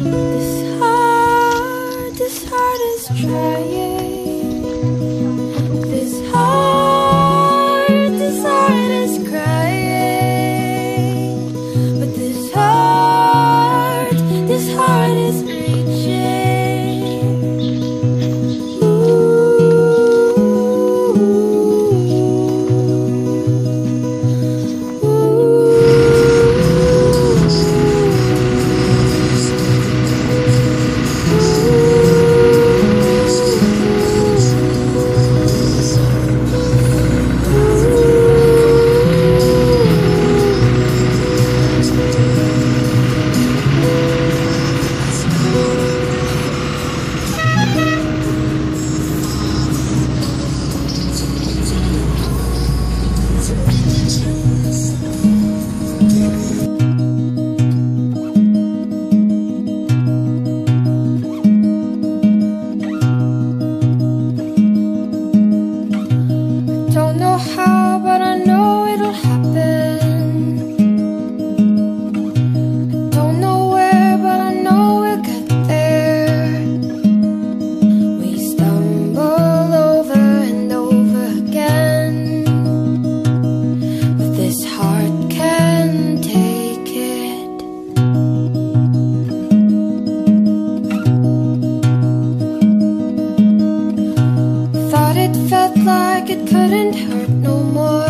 This heart, this heart is trying. like it couldn't hurt no more.